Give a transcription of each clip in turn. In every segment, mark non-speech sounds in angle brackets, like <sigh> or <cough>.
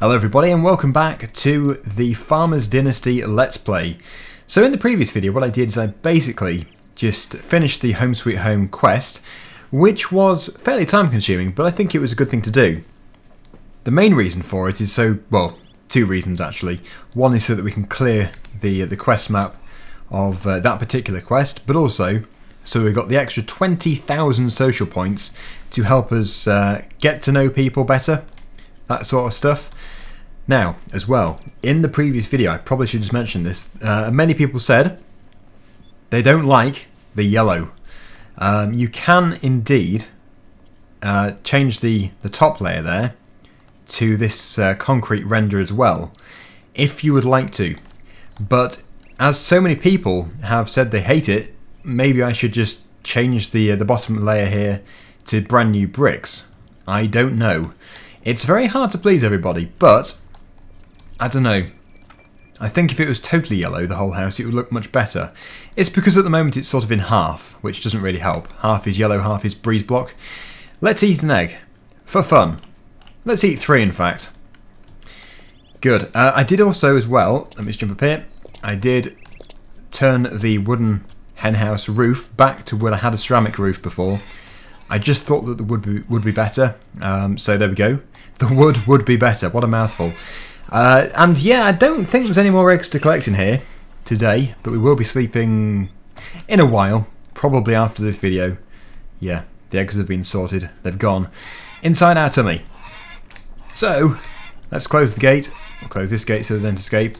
Hello everybody and welcome back to the Farmers Dynasty Let's Play. So in the previous video what I did is I basically just finished the Home Sweet Home quest which was fairly time consuming but I think it was a good thing to do. The main reason for it is so, well, two reasons actually. One is so that we can clear the, uh, the quest map of uh, that particular quest but also so we've got the extra 20,000 social points to help us uh, get to know people better, that sort of stuff. Now, as well, in the previous video, I probably should just mention this. Uh, many people said they don't like the yellow. Um, you can indeed uh, change the, the top layer there to this uh, concrete render as well, if you would like to. But as so many people have said they hate it, maybe I should just change the uh, the bottom layer here to brand new bricks. I don't know. It's very hard to please everybody, but I don't know. I think if it was totally yellow, the whole house, it would look much better. It's because at the moment it's sort of in half, which doesn't really help. Half is yellow, half is breeze block. Let's eat an egg. For fun. Let's eat three, in fact. Good. Uh, I did also, as well, let me just jump up here, I did turn the wooden henhouse roof back to where I had a ceramic roof before. I just thought that the wood be, would be better, um, so there we go. <laughs> The wood would be better. What a mouthful. Uh, and yeah, I don't think there's any more eggs to collect in here today, but we will be sleeping in a while, probably after this video. Yeah, the eggs have been sorted, they've gone inside our tummy. So, let's close the gate, we'll close this gate so they don't escape,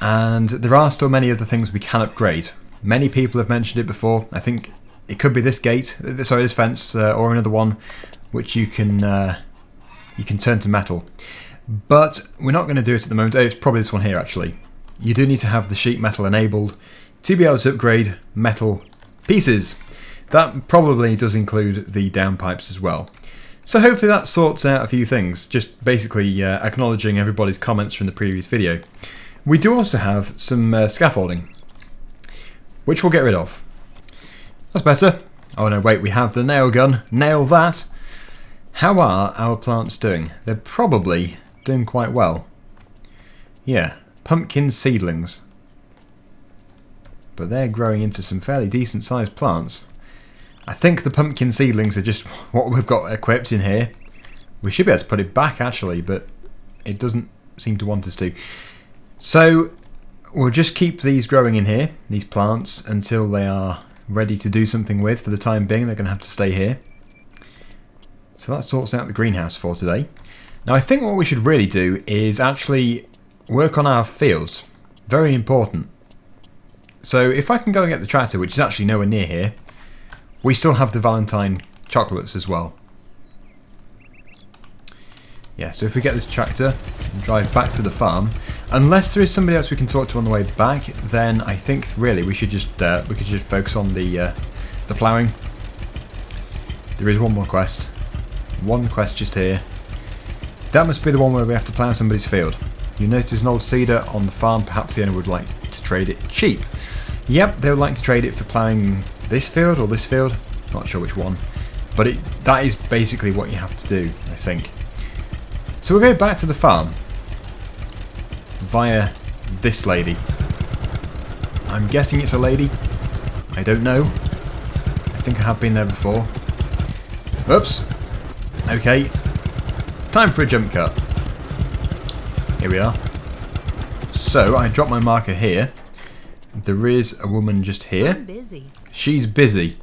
and there are still many other things we can upgrade. Many people have mentioned it before, I think it could be this gate, sorry this fence, uh, or another one, which you can, uh, you can turn to metal. But we're not going to do it at the moment. It's probably this one here actually. You do need to have the sheet metal enabled to be able to upgrade metal pieces. That probably does include the downpipes as well. So hopefully that sorts out a few things, just basically uh, acknowledging everybody's comments from the previous video. We do also have some uh, scaffolding, which we'll get rid of. That's better. Oh no, wait, we have the nail gun. Nail that. How are our plants doing? They're probably doing quite well. Yeah, pumpkin seedlings. But they're growing into some fairly decent sized plants. I think the pumpkin seedlings are just <laughs> what we've got equipped in here. We should be able to put it back actually, but it doesn't seem to want us to. So we'll just keep these growing in here, these plants, until they are ready to do something with. For the time being, they're going to have to stay here. So that sorts out the greenhouse for today. Now I think what we should really do is actually work on our fields. Very important. So if I can go and get the tractor, which is actually nowhere near here, we still have the Valentine chocolates as well. Yeah, so if we get this tractor and drive back to the farm, unless there is somebody else we can talk to on the way back, then I think really we should just uh, we could just focus on the uh, the ploughing. There is one more quest, one quest just here, that must be the one where we have to plough somebody's field. You notice an old seeder on the farm, perhaps the owner would like to trade it cheap. Yep, they would like to trade it for ploughing this field or this field, not sure which one. But it, that is basically what you have to do, I think. So we'll go back to the farm via this lady. I'm guessing it's a lady. I don't know. I think I have been there before. Oops. Okay, Time for a jump cut. Here we are. So, I drop my marker here. There is a woman just here. busy. She's busy.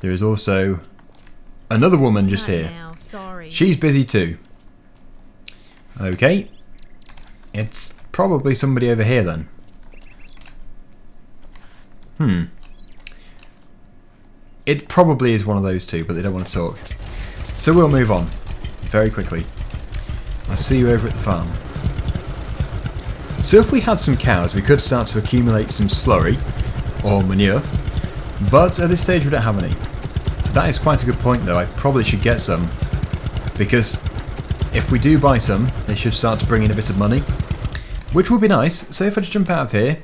There is also another woman just Not here. Now, sorry. She's busy too. Okay. It's probably somebody over here then. Hmm. It probably is one of those two, but they don't want to talk. So we'll move on very quickly. I'll see you over at the farm. So if we had some cows, we could start to accumulate some slurry, or manure, but at this stage we don't have any. That is quite a good point though, I probably should get some, because if we do buy some, they should start to bring in a bit of money, which would be nice. So if I just jump out of here,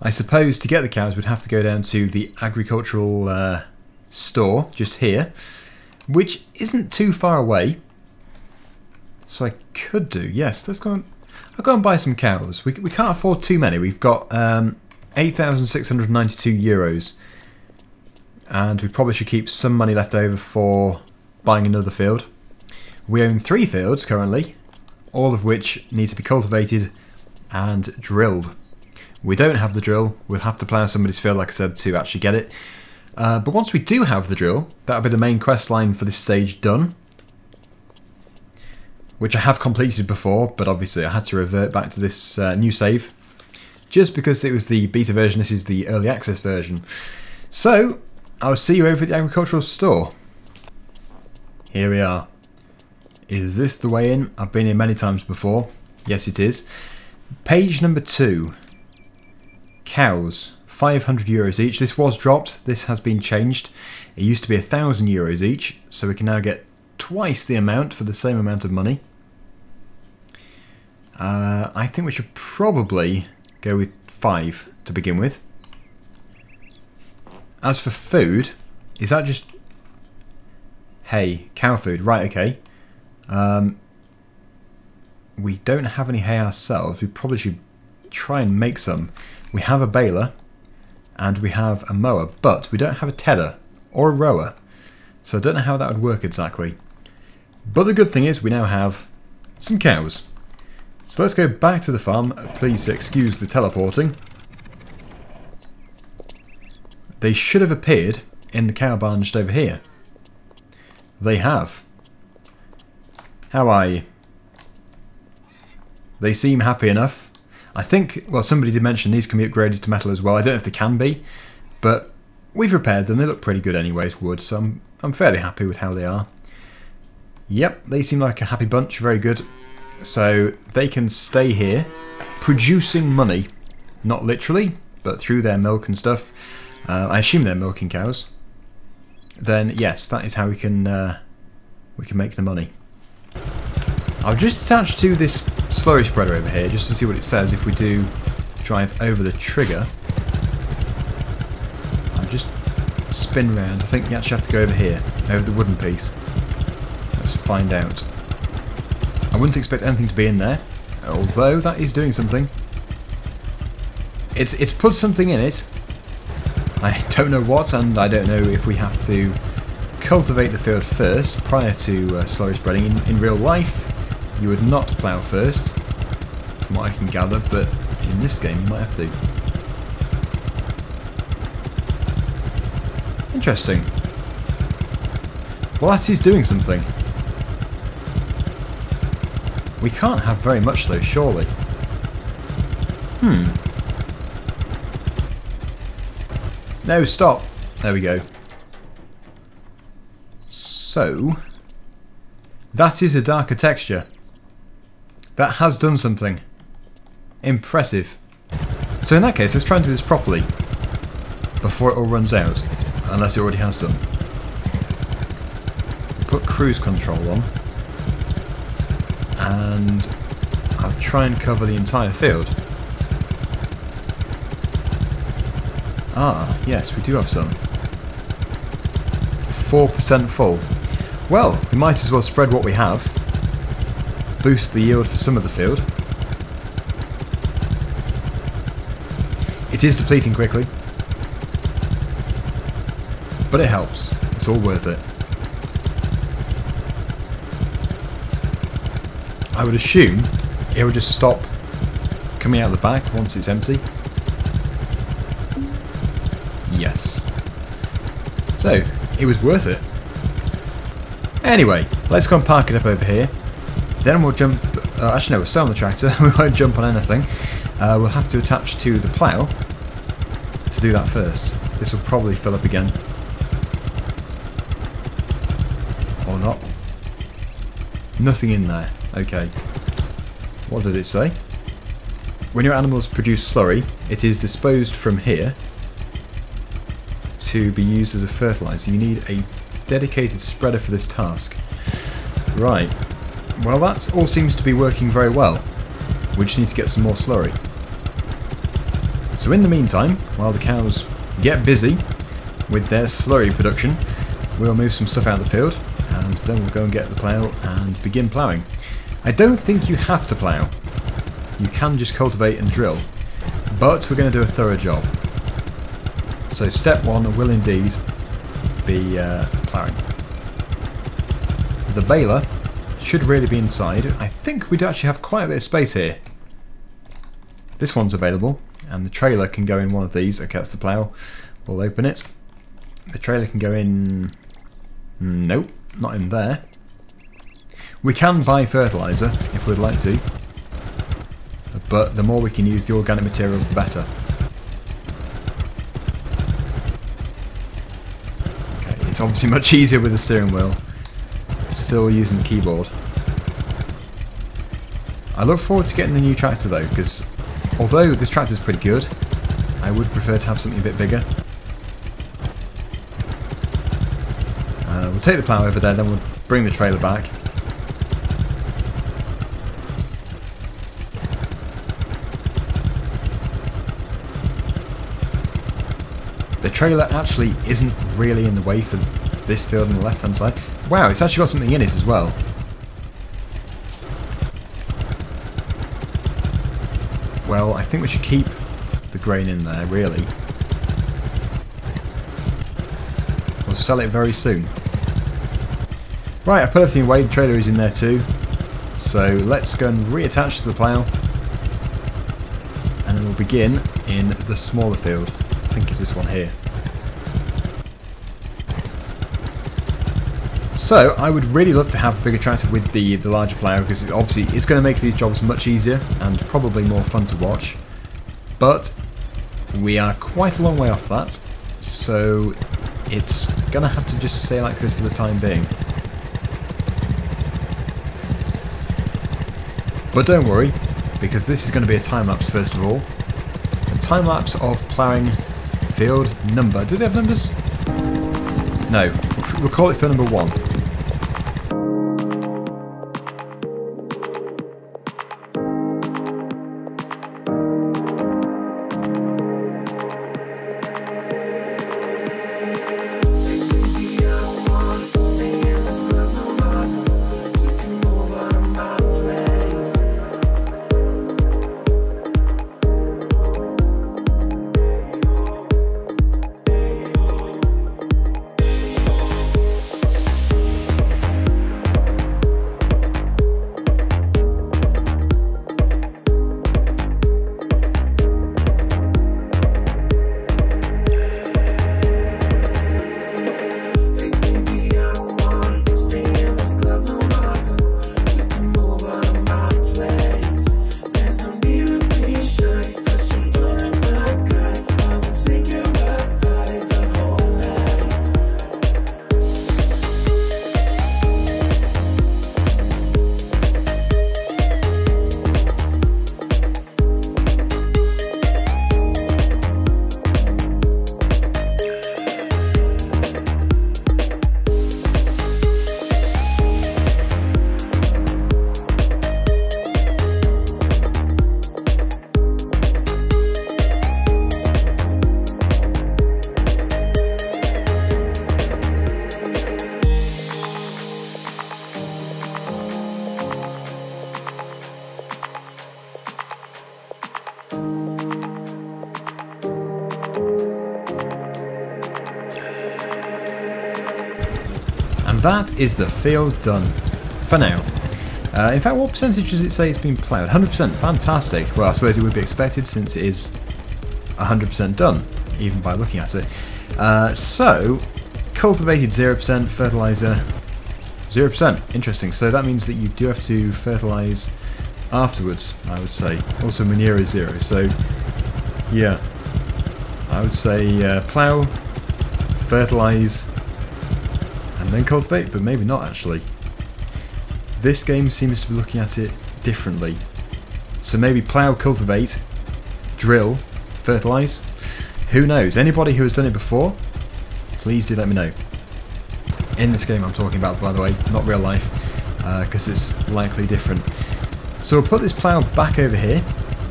I suppose to get the cows we'd have to go down to the agricultural uh, store, just here, which isn't too far away. So I could do, yes, let's go and, I'll go and buy some cows. We, we can't afford too many. We've got um, 8,692 euros. And we probably should keep some money left over for buying another field. We own three fields currently, all of which need to be cultivated and drilled. We don't have the drill. We'll have to plough somebody's field, like I said, to actually get it. Uh, but once we do have the drill, that'll be the main quest line for this stage done. Which I have completed before, but obviously I had to revert back to this uh, new save. Just because it was the beta version, this is the early access version. So, I'll see you over at the agricultural store. Here we are. Is this the way in? I've been here many times before. Yes, it is. Page number two. Cows. 500 euros each. This was dropped. This has been changed. It used to be 1,000 euros each, so we can now get twice the amount for the same amount of money. Uh, I think we should probably go with five to begin with. As for food, is that just hay, cow food? Right, okay. Um, we don't have any hay ourselves. We probably should try and make some. We have a baler and we have a mower, but we don't have a tedder or a rower. So I don't know how that would work exactly. But the good thing is we now have some cows. So let's go back to the farm. Please excuse the teleporting. They should have appeared in the cow barn just over here. They have. How are you? They seem happy enough. I think, well, somebody did mention these can be upgraded to metal as well. I don't know if they can be, but we've repaired them. They look pretty good anyways, wood, so I'm, I'm fairly happy with how they are. Yep, they seem like a happy bunch, very good. So they can stay here, producing money. Not literally, but through their milk and stuff. Uh, I assume they're milking cows. Then yes, that is how we can uh, we can make the money. I'll just attach to this slurry spreader over here just to see what it says if we do drive over the trigger. I'll just spin round. I think you actually have to go over here, over the wooden piece. Let's find out. I wouldn't expect anything to be in there, although that is doing something. It's, it's put something in it. I <laughs> don't know what, and I don't know if we have to cultivate the field first prior to uh, slurry spreading. In, in real life, you would not plough first, from what I can gather, but in this game you might have to. Interesting. Well, that is doing something. We can't have very much though, surely. Hmm. No, stop. There we go. So, that is a darker texture. That has done something. Impressive. So in that case, let's try and do this properly. Before it all runs out. Unless it already has done. Put cruise control on. And I'll try and cover the entire field. Ah, yes, we do have some. 4% full. Well, we might as well spread what we have boost the yield for some of the field. It is depleting quickly, but it helps. It's all worth it. I would assume it would just stop coming out of the back once it's empty. Yes. So, it was worth it. Anyway, let's go and park it up over here. Then we'll jump... Uh, actually no, we're still on the tractor. <laughs> we won't jump on anything. Uh, we'll have to attach to the plough to do that first. This will probably fill up again. Or not. Nothing in there. Okay. What did it say? When your animals produce slurry, it is disposed from here to be used as a fertilizer. You need a dedicated spreader for this task. Right. Well, that all seems to be working very well. We just need to get some more slurry. So in the meantime, while the cows get busy with their slurry production, we'll move some stuff out of the field, and then we'll go and get the plough and begin ploughing. I don't think you have to plough. You can just cultivate and drill. But we're going to do a thorough job. So step one will indeed be uh, ploughing. The baler should really be inside. I think we do actually have quite a bit of space here. This one's available, and the trailer can go in one of these. Okay, that's the plough. We'll open it. The trailer can go in... Nope, not in there. We can buy fertiliser if we'd like to, but the more we can use the organic materials the better. Okay, it's obviously much easier with the steering wheel. Still using the keyboard. I look forward to getting the new tractor though, because Although this tractor is pretty good, I would prefer to have something a bit bigger. Uh, we'll take the plough over there, then we'll bring the trailer back. The trailer actually isn't really in the way for this field on the left hand side. Wow, it's actually got something in it as well. Well, I think we should keep the grain in there, really. We'll sell it very soon. Right, I've put everything away, the trailer is in there too. So let's go and reattach to the plough. And then we'll begin in the smaller field. Think it's this one here. So, I would really love to have a bigger tractor with the, the larger plough because obviously it's going to make these jobs much easier and probably more fun to watch. But we are quite a long way off that, so it's going to have to just stay like this for the time being. But don't worry, because this is going to be a time-lapse first of all. A time-lapse of ploughing field number. Do they have numbers? No, we'll call it field number one. That is the field done. For now. Uh, in fact, what percentage does it say it's been ploughed? 100%, fantastic. Well, I suppose it would be expected since it is 100% done, even by looking at it. Uh, so, cultivated 0%, fertiliser 0%. Interesting. So that means that you do have to fertilise afterwards, I would say. Also, manure is 0. So, yeah. I would say uh, plough, fertilise, and then cultivate, but maybe not actually. This game seems to be looking at it differently. So maybe plough, cultivate, drill, fertilise. Who knows? Anybody who has done it before, please do let me know. In this game I'm talking about, by the way, not real life, because uh, it's likely different. So we'll put this plough back over here.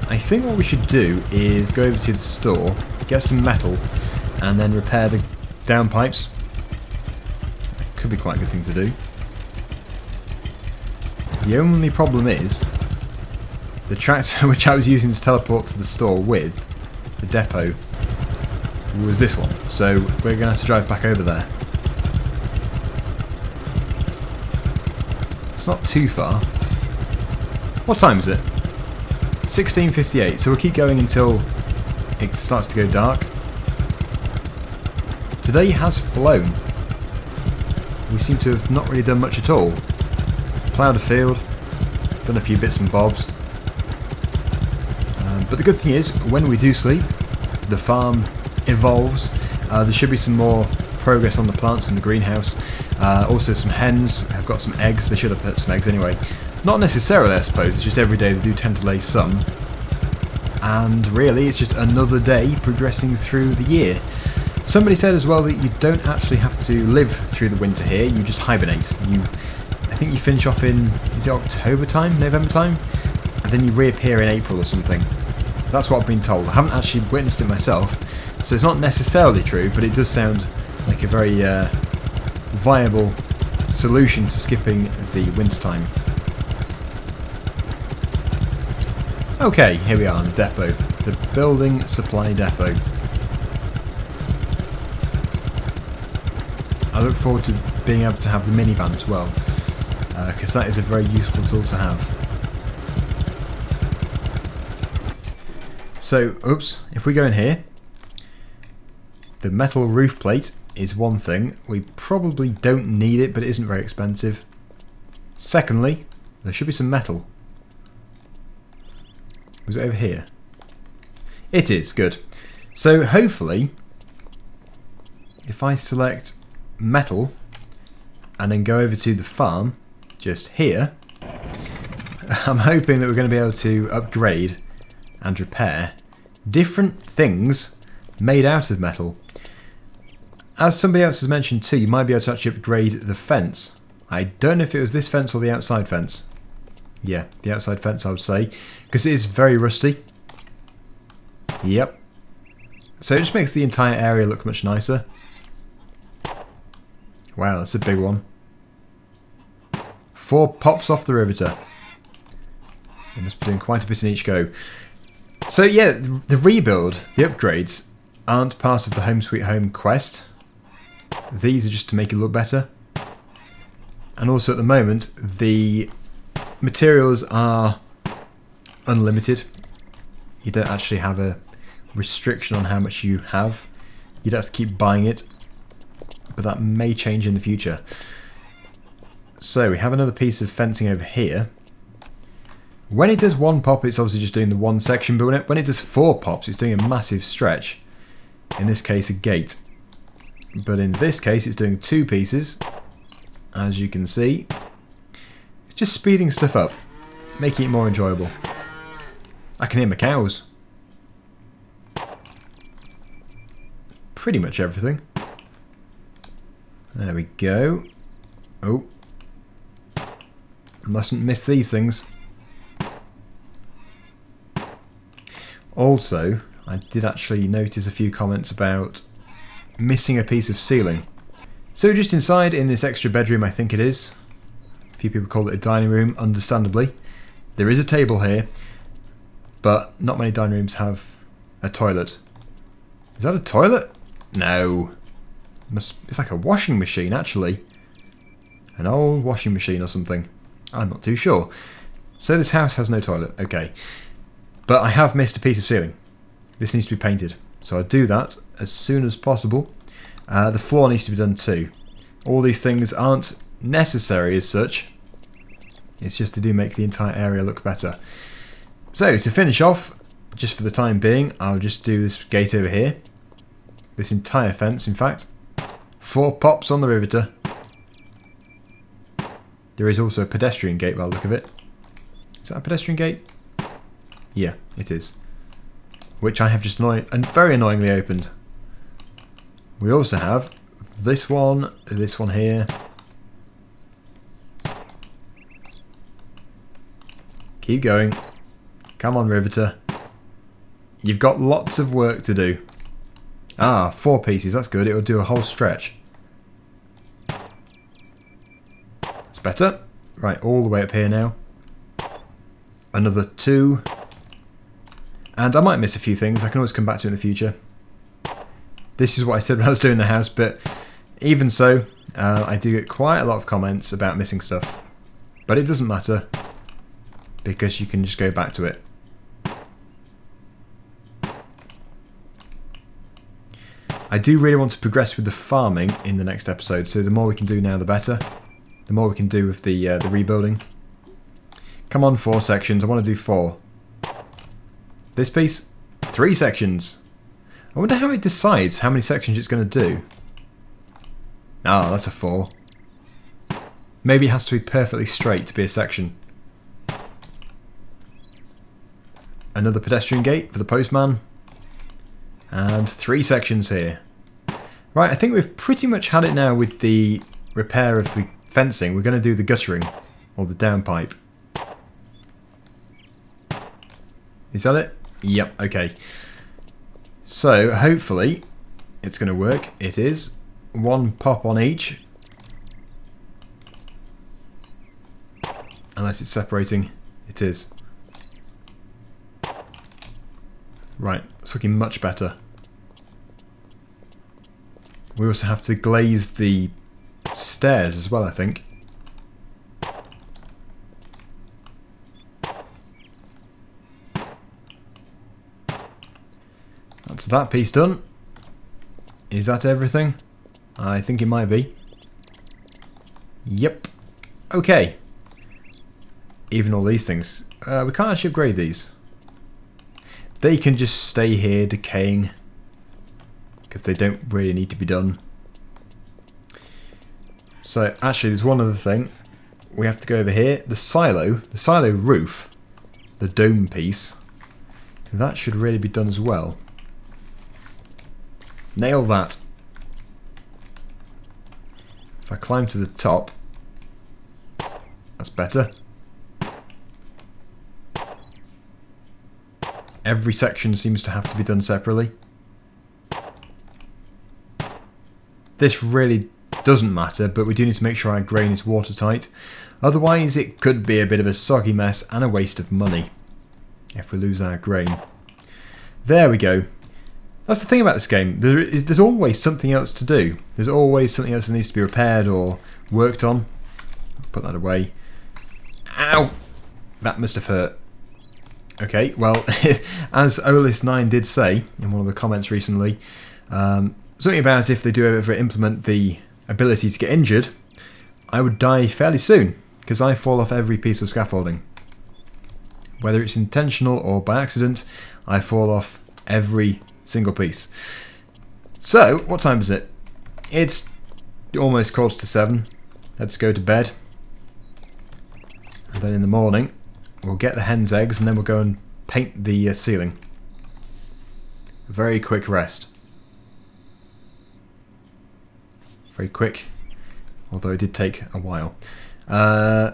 I think what we should do is go over to the store, get some metal, and then repair the downpipes could be quite a good thing to do. The only problem is the tractor <laughs> which I was using to teleport to the store with, the depot, was this one. So we're going to have to drive back over there. It's not too far. What time is it? 16.58, so we'll keep going until it starts to go dark. Today has flown. We seem to have not really done much at all. Ploughed a field, done a few bits and bobs. Um, but the good thing is, when we do sleep, the farm evolves. Uh, there should be some more progress on the plants in the greenhouse. Uh, also some hens have got some eggs. They should have had some eggs anyway. Not necessarily, I suppose. It's just every day they do tend to lay some. And really, it's just another day progressing through the year. Somebody said as well that you don't actually have to live through the winter here. You just hibernate. You, I think you finish off in is it October time, November time, and then you reappear in April or something. That's what I've been told. I haven't actually witnessed it myself, so it's not necessarily true, but it does sound like a very uh, viable solution to skipping the winter time. Okay, here we are the depot. The building supply depot. I look forward to being able to have the minivan as well, because uh, that is a very useful tool to have. So, oops, if we go in here, the metal roof plate is one thing. We probably don't need it, but it isn't very expensive. Secondly, there should be some metal. Was it over here? It is, good. So hopefully, if I select metal and then go over to the farm, just here, <laughs> I'm hoping that we're going to be able to upgrade and repair different things made out of metal. As somebody else has mentioned too, you might be able to actually upgrade the fence. I don't know if it was this fence or the outside fence. Yeah, the outside fence I would say, because it is very rusty. Yep. So it just makes the entire area look much nicer. Wow, that's a big one. Four pops off the riveter. They must be doing quite a bit in each go. So yeah, the rebuild, the upgrades, aren't part of the Home Sweet Home quest. These are just to make it look better. And also at the moment, the materials are unlimited. You don't actually have a restriction on how much you have. You'd have to keep buying it, but that may change in the future. So we have another piece of fencing over here. When it does one pop, it's obviously just doing the one section, but when it, when it does four pops, it's doing a massive stretch. In this case, a gate. But in this case, it's doing two pieces, as you can see. It's just speeding stuff up, making it more enjoyable. I can hear my cows. Pretty much everything. There we go. Oh. Mustn't miss these things. Also, I did actually notice a few comments about missing a piece of ceiling. So just inside in this extra bedroom I think it is, a few people call it a dining room, understandably. There is a table here, but not many dining rooms have a toilet. Is that a toilet? No. It's like a washing machine actually. An old washing machine or something. I'm not too sure. So this house has no toilet, okay. But I have missed a piece of ceiling. This needs to be painted. So I'll do that as soon as possible. Uh, the floor needs to be done too. All these things aren't necessary as such. It's just to do make the entire area look better. So to finish off, just for the time being, I'll just do this gate over here. This entire fence, in fact. Four pops on the riveter. There is also a pedestrian gate by the look of it. Is that a pedestrian gate? Yeah, it is which I have just annoy and very annoyingly opened. We also have this one, this one here. Keep going. Come on, Riveter. You've got lots of work to do. Ah, four pieces, that's good. It'll do a whole stretch. It's better. Right, all the way up here now. Another two. And I might miss a few things. I can always come back to in the future. This is what I said when I was doing the house, but even so, uh, I do get quite a lot of comments about missing stuff. But it doesn't matter, because you can just go back to it. I do really want to progress with the farming in the next episode, so the more we can do now the better. The more we can do with the, uh, the rebuilding. Come on, four sections. I want to do four. This piece, three sections. I wonder how it decides how many sections it's going to do. Ah, oh, that's a four. Maybe it has to be perfectly straight to be a section. Another pedestrian gate for the postman. And three sections here. Right, I think we've pretty much had it now with the repair of the fencing. We're going to do the guttering, or the downpipe. Is that it? Yep, okay. So, hopefully, it's going to work. It is. One pop on each. Unless it's separating. It is. Right, it's looking much better. We also have to glaze the stairs as well, I think. That's that piece done. Is that everything? I think it might be. Yep. Okay. Even all these things. Uh, we can't actually upgrade these. They can just stay here decaying. Because they don't really need to be done. So actually there's one other thing. We have to go over here. The silo, the silo roof, the dome piece, that should really be done as well. Nail that. If I climb to the top, that's better. Every section seems to have to be done separately. This really doesn't matter, but we do need to make sure our grain is watertight. Otherwise, it could be a bit of a soggy mess and a waste of money if we lose our grain. There we go. That's the thing about this game. There is, there's always something else to do. There's always something else that needs to be repaired or worked on. Put that away. Ow! That must have hurt. Okay, well, <laughs> as Olis9 did say in one of the comments recently, um, something about if they do ever implement the ability to get injured, I would die fairly soon, because I fall off every piece of scaffolding. Whether it's intentional or by accident, I fall off every single piece. So, what time is it? It's almost quarter to seven. Let's go to bed. And then in the morning, we'll get the hen's eggs and then we'll go and paint the uh, ceiling. Very quick rest. Very quick, although it did take a while. Uh,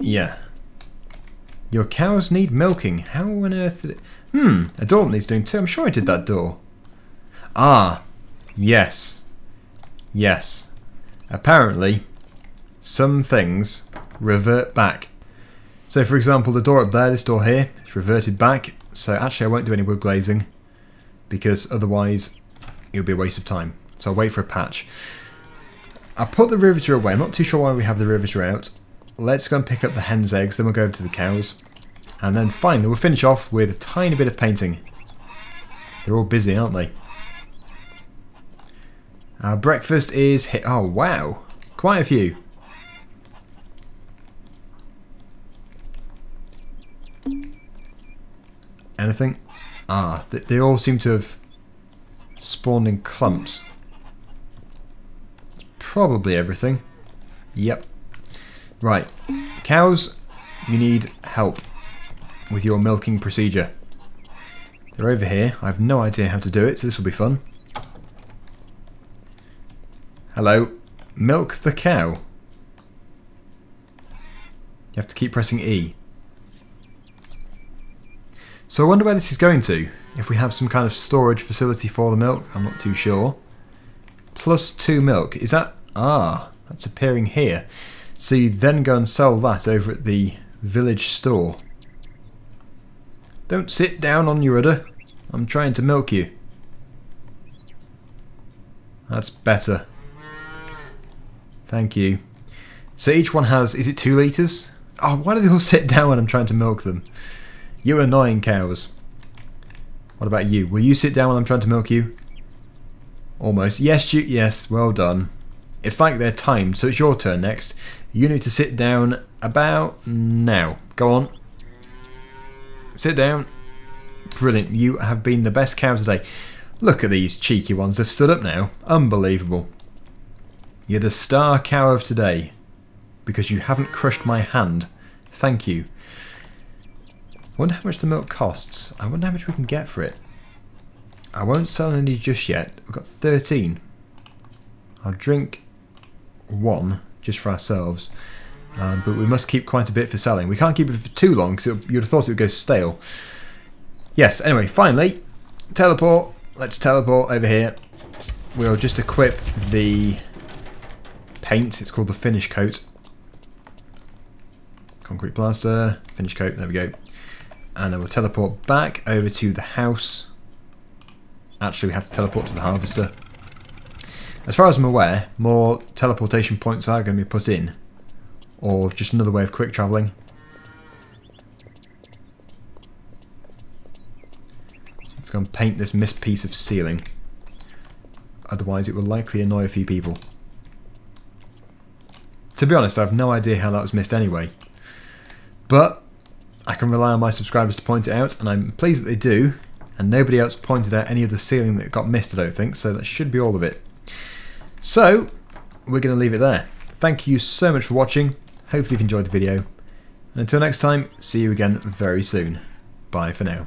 yeah. Your cows need milking. How on earth... did... Hmm, a door needs doing too. I'm sure I did that door. Ah, yes. Yes. Apparently, some things revert back. So for example, the door up there, this door here, it's reverted back. So actually I won't do any wood glazing because otherwise it would be a waste of time. So I'll wait for a patch. I'll put the riveter away. I'm not too sure why we have the riveter out. Let's go and pick up the hen's eggs, then we'll go over to the cows. And then finally we'll finish off with a tiny bit of painting. They're all busy, aren't they? Our breakfast is hit. Oh, wow. Quite a few. Anything? Ah, they all seem to have spawned in clumps. Probably everything. Yep. Right. Cows, you need help with your milking procedure. They're over here. I have no idea how to do it, so this will be fun. Hello. Milk the cow. You have to keep pressing E. So I wonder where this is going to. If we have some kind of storage facility for the milk, I'm not too sure. Plus two milk. Is that... Ah, that's appearing here. So you then go and sell that over at the village store. Don't sit down on your udder. I'm trying to milk you. That's better. Thank you. So each one has, is it two litres? Oh, why do they all <laughs> sit down when I'm trying to milk them? You annoying cows. What about you? Will you sit down when I'm trying to milk you? Almost. Yes, you, yes, well done. It's like they're timed, so it's your turn next. You need to sit down about now. Go on. Sit down. Brilliant. You have been the best cow today. Look at these cheeky ones. They've stood up now. Unbelievable. You're the star cow of today because you haven't crushed my hand. Thank you. I wonder how much the milk costs. I wonder how much we can get for it. I won't sell any just yet. We've got 13. I'll drink one just for ourselves. Um, but we must keep quite a bit for selling. We can't keep it for too long because you'd have thought it would go stale. Yes, anyway, finally, teleport. Let's teleport over here. We'll just equip the paint. It's called the finish coat. Concrete plaster, finish coat, there we go. And then we'll teleport back over to the house. Actually, we have to teleport to the harvester. As far as I'm aware, more teleportation points are going to be put in. Or just another way of quick travelling. Let's go and paint this missed piece of ceiling. Otherwise it will likely annoy a few people. To be honest, I have no idea how that was missed anyway. But I can rely on my subscribers to point it out, and I'm pleased that they do. And nobody else pointed out any of the ceiling that got missed, I don't think, so that should be all of it. So, we're going to leave it there. Thank you so much for watching. Hopefully you've enjoyed the video. And until next time, see you again very soon. Bye for now.